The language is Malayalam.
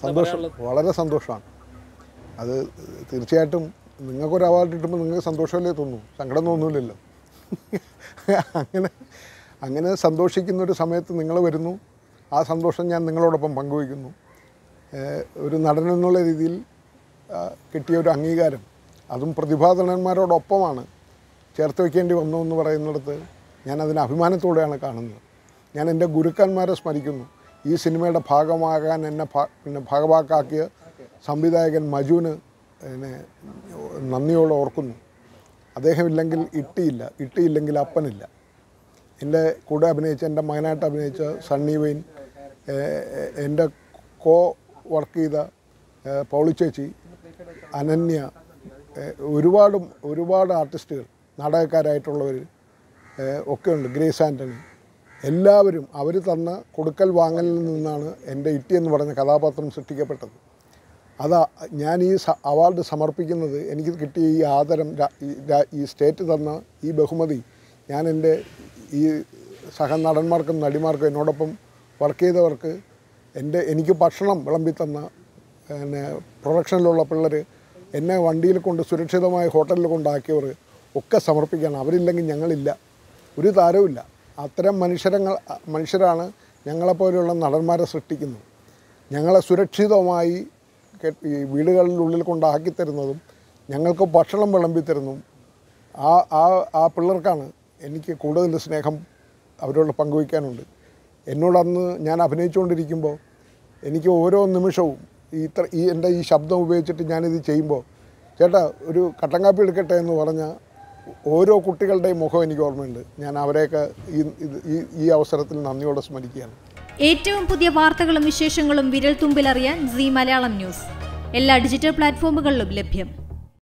സന്തോഷം. വളരെ സന്തോഷമാണ്. അത് തീർച്ചയായിട്ടും നിങ്ങൾക്കൊരു അവാർഡ് കിട്ടുമ്പോൾ നിങ്ങൾക്ക് സന്തോഷമല്ലേ തോന്നും സങ്കടം തോന്നില്ലല്ലോ അങ്ങനെ അങ്ങനെ സന്തോഷിക്കുന്ന ഒരു സമയത്ത് നിങ്ങൾ വരുന്നു. ആ സന്തോഷം ഞാൻ നിങ്ങളോടൊപ്പം പങ്കുവയ്ക്കുന്നു. ഒരു നടൻ എന്നുള്ള രീതിയിൽ കിട്ടിയ ഒരു അംഗീകാരം അതും പ്രതിഭാധനന്മാരോടൊപ്പമാണ് ചേർത്ത് വയ്ക്കേണ്ടി വന്നു എന്ന് പറയുന്നിടത്ത് ഞാൻ അതിന് അഭിമാനത്തോടെയാണ് കാണുന്നത്. ഞാൻ എന്റെ ഗുരുക്കന്മാരെ സ്മരിക്കുന്നു. ഈ സിനിമയുടെ ഭാഗമാകാൻ എന്നെ പിന്നെ ഭാഗവാക്കാക്കിയ സംവിധായകൻ മജുവിന് എന്നെ നന്ദിയോടെ ഓർക്കുന്നു. അദ്ദേഹം ഇല്ലെങ്കിൽ ഇട്ടിയില്ല ഇട്ടിയില്ലെങ്കിൽ അപ്പനില്ല. എന്റെ കൂടെ അഭിനയിച്ച എന്റെ മകനായിട്ട് അഭിനയിച്ച സണ്ണി വെയിൻ എന്റെ കോ വർക്ക് ചെയ്ത പൗളിച്ചേച്ചി പൗളി ചേച്ചി അനന്യ ഒരുപാടും ഒരുപാട് ആർട്ടിസ്റ്റുകൾ നാടകക്കാരായിട്ടുള്ളവർ ഒക്കെ ഉണ്ട് ഗ്രേസ് ആന്റണി എല്ലാവരും അവർ തന്ന കൊടുക്കൽ വാങ്ങലിൽ നിന്നാണ് എന്റെ ഇട്ടി എന്ന് പറഞ്ഞ കഥാപാത്രം സൃഷ്ടിക്കപ്പെട്ടത്. അതാ ഞാൻ ഈ അവാർഡ് സമർപ്പിക്കുന്നത് എനിക്ക് കിട്ടിയ ഈ ആദരം ഈ സ്റ്റേറ്റ് തന്ന ഈ ബഹുമതി ഞാൻ എന്റെ ഈ സഹനടന്മാർക്കും നടിമാർക്കും എന്നോടൊപ്പം വർക്ക് ചെയ്തവർക്ക് എന്റെ എനിക്ക് ഭക്ഷണം വിളമ്പി തന്ന പിന്നെ പ്രൊഡക്ഷനിലുള്ള പിള്ളേർ എന്നെ വണ്ടിയിൽ കൊണ്ട് സുരക്ഷിതമായ ഹോട്ടലിൽ കൊണ്ടാക്കിയവർ ഒക്കെ സമർപ്പിക്കണം. അവരില്ലെങ്കിൽ ഞങ്ങളില്ല. ഒരു താരവുമില്ല. അത്തരം മനുഷ്യരങ്ങൾ മനുഷ്യരാണ് ഞങ്ങളെപ്പോലെയുള്ള നടന്മാരെ സൃഷ്ടിക്കുന്നത്. ഞങ്ങളെ സുരക്ഷിതമായി ഈ വീടുകളിലുള്ളിൽ കൊണ്ടാക്കി തരുന്നതും ഞങ്ങൾക്ക് ഭക്ഷണം വിളമ്പി തരുന്നതും ആ ആ ആ പിള്ളേർക്കാണ് എനിക്ക് കൂടുതൽ സ്നേഹം അവരോട് പങ്കുവയ്ക്കാനുണ്ട്. എന്നോടന്ന് ഞാൻ അഭിനയിച്ചുകൊണ്ടിരിക്കുമ്പോൾ എനിക്ക് ഓരോ നിമിഷവും ഇത്ര ഈ എന്റെ ഈ ശബ്ദം ഉപയോഗിച്ചിട്ട് ഞാനിത് ചെയ്യുമ്പോൾ ചേട്ടാ ഒരു കട്ടൻ കാപ്പി എടുക്കട്ടെ എന്ന് പറഞ്ഞ ഓരോ കുട്ടികളുടെയും മുഖം എനിക്ക് ഓർമ്മയുണ്ട്. ഞാൻ അവരെയൊക്കെ ഈ ഈ അവസരത്തിൽ നന്ദിയോടെ സ്മരിക്കുകയാണ്. ഏറ്റവും പുതിയ വാർത്തകളും വിശേഷങ്ങളും വിരൽ തുമ്പിലറിയാൻ സി മലയാളം ന്യൂസ്. എല്ലാ ഡിജിറ്റൽ പ്ലാറ്റ്ഫോമുകളിലും ലഭ്യം.